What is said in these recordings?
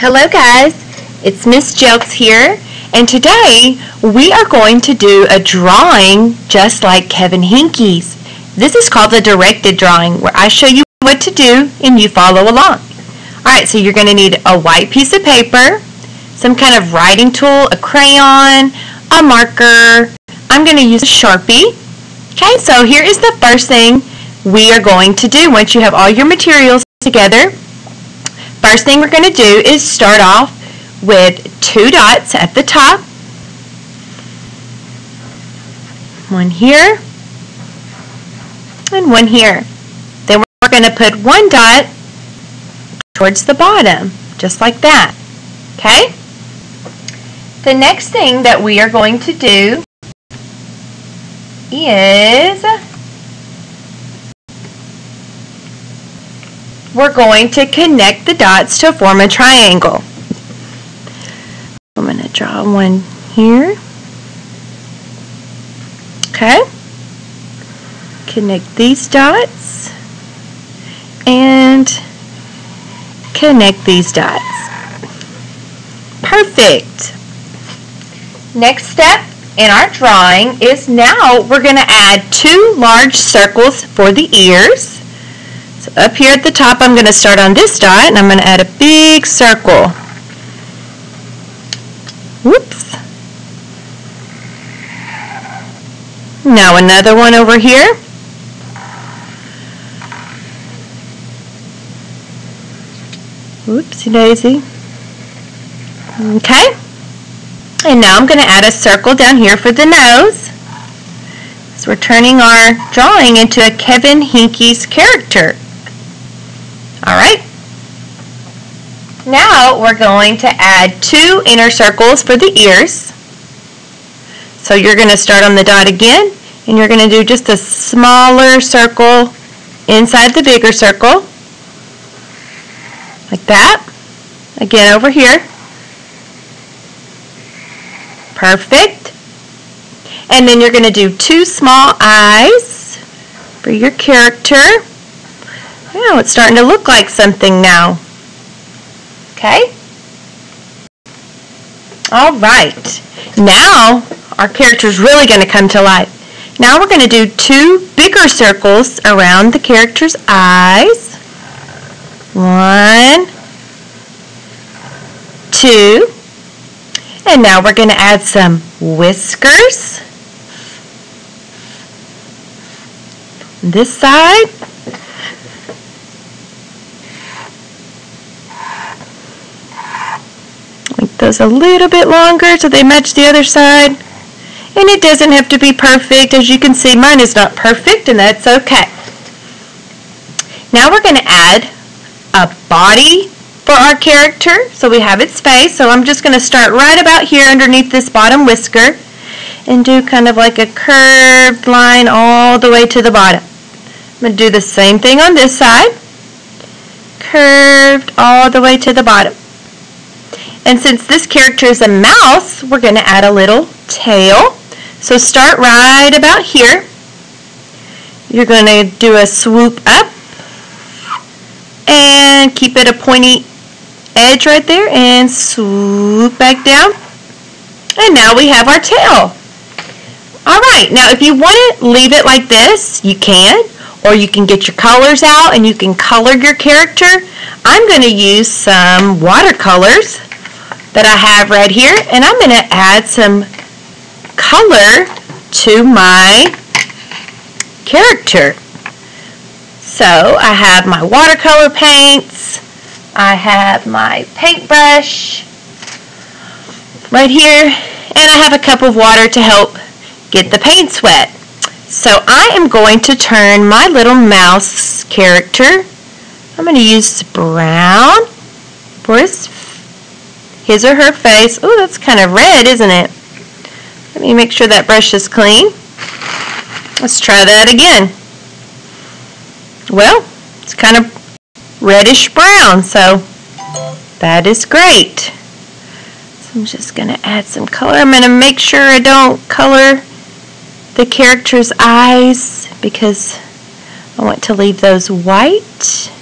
Hello guys, it's Miss Jelks here and today we are going to do a drawing just like Kevin Henkes. This is called the directed drawing where I show you what to do and you follow along. Alright, so you're going to need a white piece of paper, some kind of writing tool, a crayon, a marker. I'm going to use a Sharpie. Okay, so here is the first thing we are going to do once you have all your materials together. First thing we're going to do is start off with two dots at the top. One here and one here. Then we're going to put one dot towards the bottom, just like that. Okay? The next thing that we are going to do is we're going to connect the dots to form a triangle. I'm going to draw one here. Okay. Connect these dots and connect these dots. Perfect. Next step in our drawing is now we're going to add two large circles for the ears. So up here at the top, I'm going to start on this dot, and I'm going to add a big circle. Whoops. Now another one over here. Oopsie daisy. Okay. And now I'm going to add a circle down here for the nose. So we're turning our drawing into a Kevin Henkes character. Alright. Now we're going to add two inner circles for the ears. So you're going to start on the dot again and you're going to do just a smaller circle inside the bigger circle. Like that. Again over here. Perfect. And then you're going to do two small eyes for your character. Yeah, it's starting to look like something now. Okay? All right. Now, our character is really going to come to life. Now we're going to do two bigger circles around the character's eyes. One, two, and now we're going to add some whiskers. This side. A little bit longer so they match the other side. And it doesn't have to be perfect. As you can see, mine is not perfect, and that's okay. Now we're going to add a body for our character. So we have its face. So I'm just going to start right about here underneath this bottom whisker and do kind of like a curved line all the way to the bottom. I'm going to do the same thing on this side. Curved all the way to the bottom. And since this character is a mouse, we're going to add a little tail. So start right about here. You're going to do a swoop up and keep it a pointy edge right there and swoop back down. And now we have our tail. Alright, now if you want to leave it like this, you can. Or you can get your colors out and you can color your character. I'm going to use some watercolors that I have right here. And I'm going to add some color to my character. So I have my watercolor paints, I have my paintbrush right here, and I have a cup of water to help get the paints wet. So I am going to turn my little mouse character, I'm going to use brown for his, his or her face. Oh, that's kind of red, isn't it? Let me make sure that brush is clean. Let's try that again. Well, it's kind of reddish brown, so that is great. So I'm just going to add some color. I'm going to make sure I don't color the character's eyes because I want to leave those white.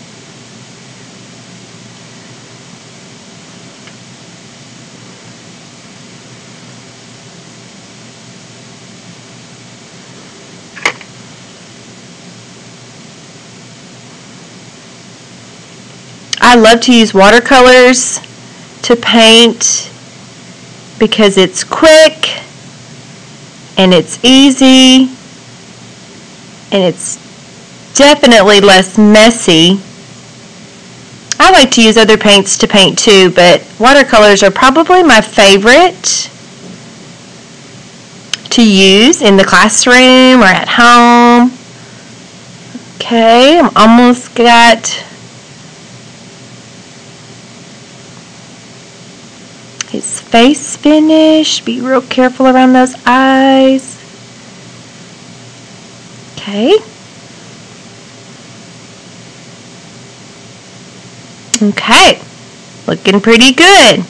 I love to use watercolors to paint because it's quick and it's easy and it's definitely less messy. I like to use other paints to paint too, but watercolors are probably my favorite to use in the classroom or at home. Okay, I'm almost got his face finished. Be real careful around those eyes. Okay. Okay, looking pretty good.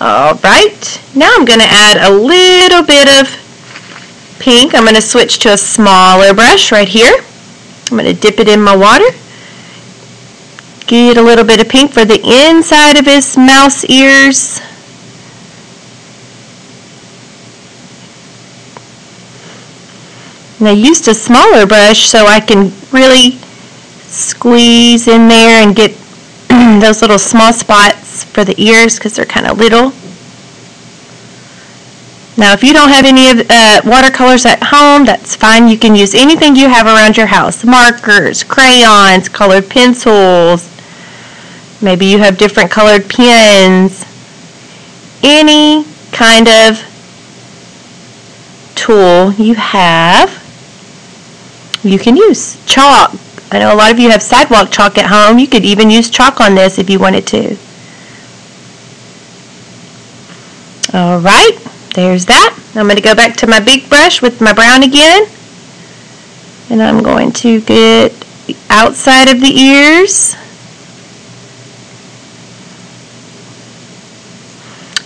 All right, now I'm going to add a little bit of pink. I'm going to switch to a smaller brush right here. I'm going to dip it in my water. Get a little bit of pink for the inside of his mouse ears. And I used a smaller brush so I can really squeeze in there and get those little small spots for the ears because they're kind of little. Now, if you don't have any of uh, watercolors at home, that's fine. You can use anything you have around your house. Markers, crayons, colored pencils. Maybe you have different colored pens. Any kind of tool you have, you can use. Chalk. I know a lot of you have sidewalk chalk at home. You could even use chalk on this if you wanted to. All right, there's that. I'm going to go back to my big brush with my brown again. And I'm going to get the outside of the ears.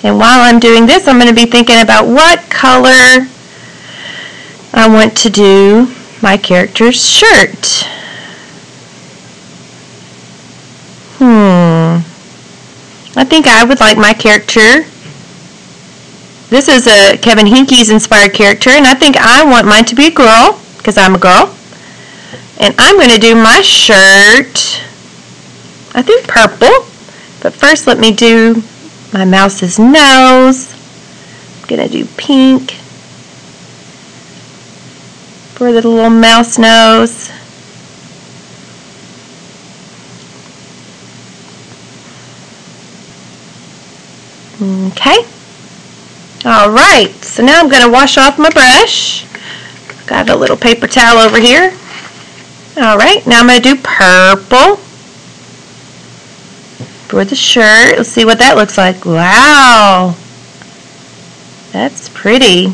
And while I'm doing this, I'm going to be thinking about what color I want to do my character's shirt. Hmm. I think I would like my character this is a Kevin Henkes inspired character, and I think I want mine to be a girl, because I'm a girl. And I'm going to do my shirt, I think purple. But first let me do my mouse's nose. I'm going to do pink for the little mouse nose. Okay. All right, so now I'm going to wash off my brush. Got a little paper towel over here. All right, now I'm going to do purple for the shirt. Let's see what that looks like. Wow, that's pretty.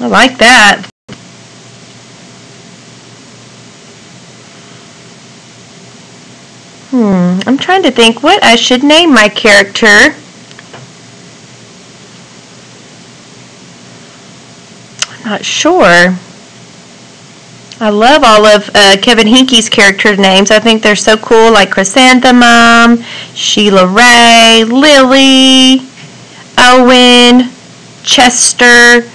I like that. Hmm, I'm trying to think what I should name my character. I'm not sure. I love all of uh, Kevin Henkes' character names. I think they're so cool, like Chrysanthemum, Sheila Rae, Lily, Owen, Chester.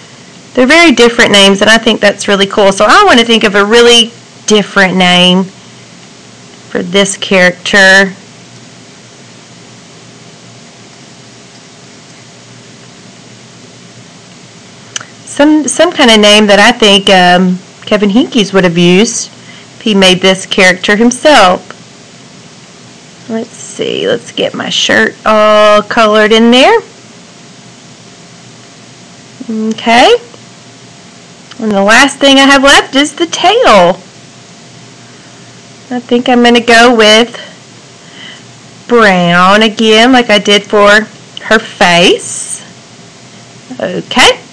They're very different names, and I think that's really cool. So I want to think of a really different name for this character. some some kind of name that I think um, Kevin Henkes would have used if he made this character himself. Let's see. Let's get my shirt all colored in there. Okay. And the last thing I have left is the tail. I think I'm going to go with brown again like I did for her face. Okay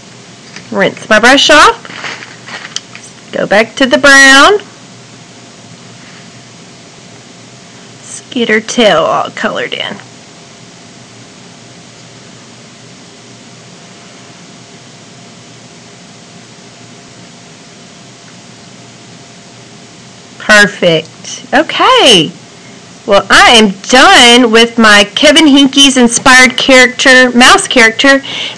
rinse my brush off, go back to the brown, Let's get her tail all colored in. Perfect. Okay. Well, I am done with my Kevin Henkes inspired character, mouse character,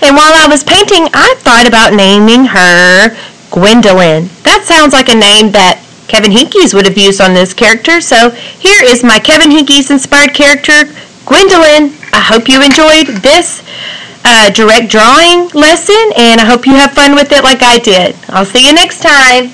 and while I was painting, I thought about naming her Gwendolyn. That sounds like a name that Kevin Henkes would have used on this character. So here is my Kevin Henkes inspired character, Gwendolyn. I hope you enjoyed this uh, direct drawing lesson and I hope you have fun with it like I did. I'll see you next time.